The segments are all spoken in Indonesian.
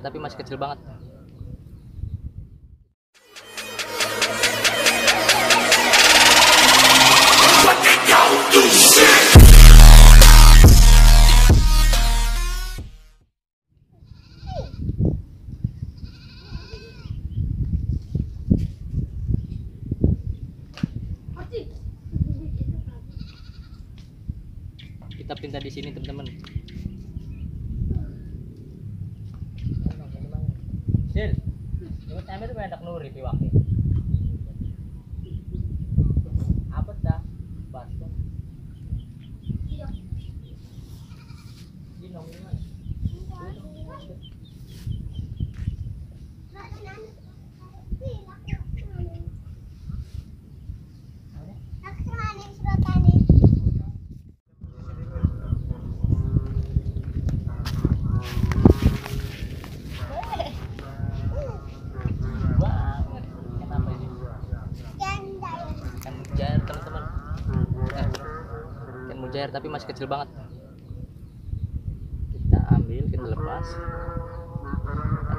tapi masih kecil banget Sil, yung time ito may nakluri, tiwaki. Apat ta, ah. basko. Tapi masih kecil banget. Kita ambil, kita lepas.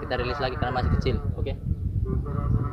Kita rilis lagi karena masih kecil, oke? Yes.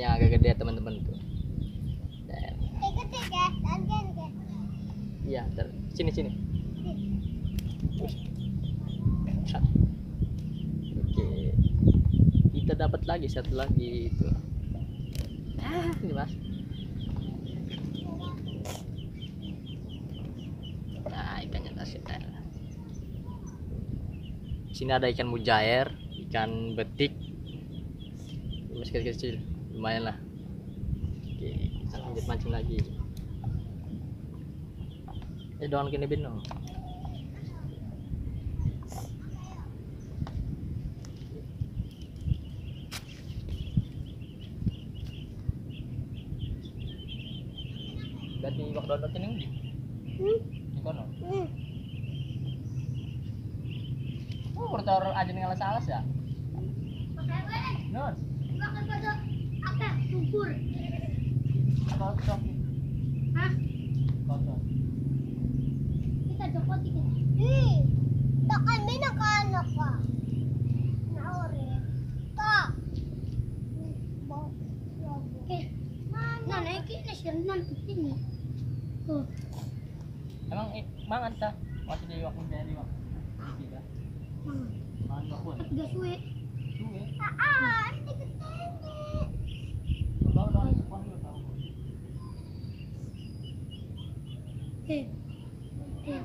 Yang agak gede teman-teman tuh. Iya ntar. Sini sini. Oke. Kita dapat lagi satu lagi itu. Ah ini mas. Nah ikannya tasnya sini ada ikan mujair ikan betik masih kecil-kecil lumayan lah. Oke kita lanjut mancing lagi. Eh doang kini bin dong Ganti iwak dodot ini di kono. Oh, bertor aja nih alas-alas ya. Nur, kosong. Hah? Kosong. Kita jokot kita. kami nakaanak ka. Naori. Ka. Okay. Nah, naik na siya nan ini. Oh, Emang eh, mangan ta? Masih di iwak mo dari iwak. Tidak. Mangan po. At gaswe. Suwe. Ah, 네. 네.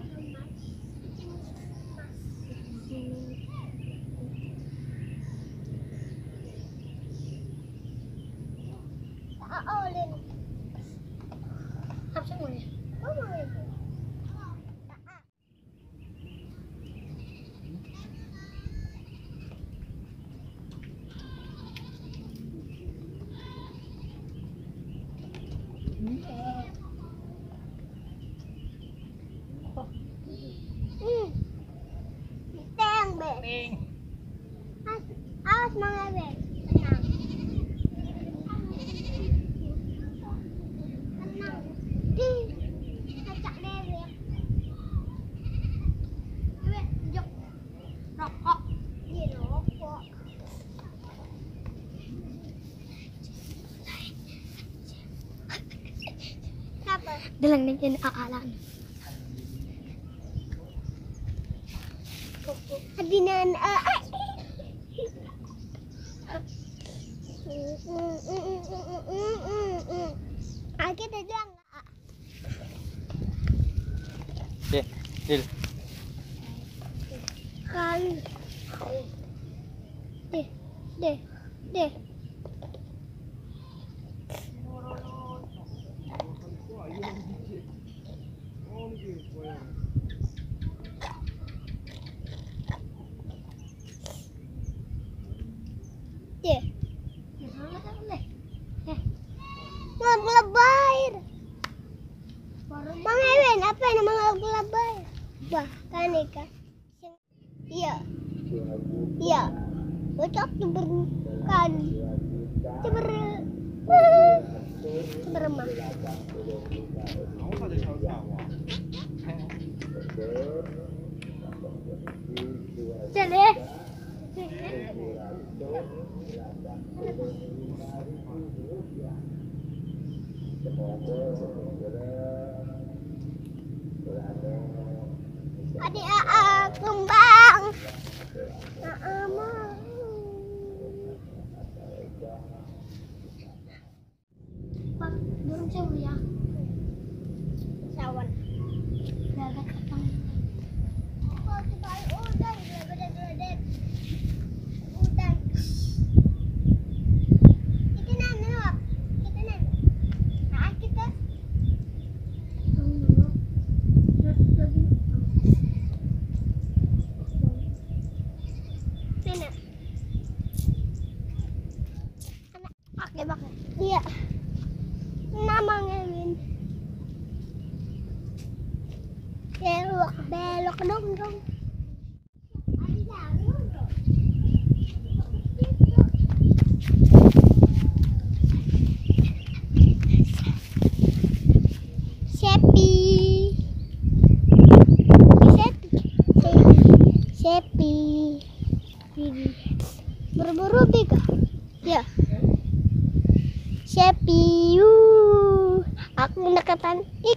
아, 어, 네. 합성을 해. Dalang na yan aalaan. Adinan, ah, ah. Ah, kita lang. Kan. Deh, deh, deh. Ba, kani ka? Iya. Iya. Bocok ceber kan. Ceber. Ceber mah. Jadi. không băng Bakit, bakit? Iya. Mama ngayon. Belok, belok, dong, dong. 三一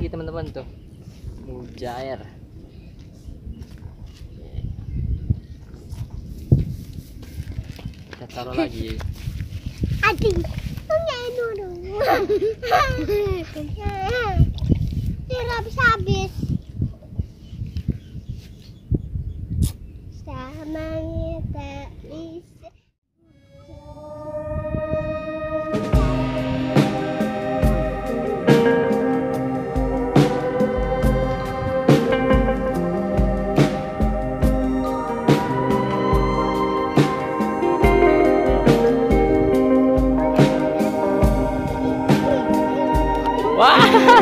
lagi teman-teman tuh. Mujair. Kita taruh lagi. Adik. Dulu. Tidak bisa habis.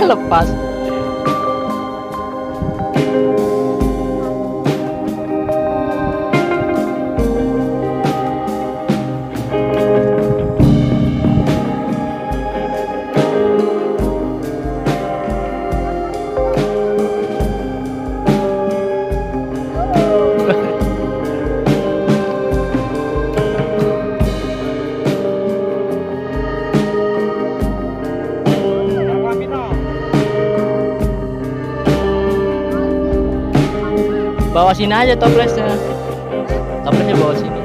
Wah, lepas. Bawa sini aja toplesnya. Toplesnya bawa sini.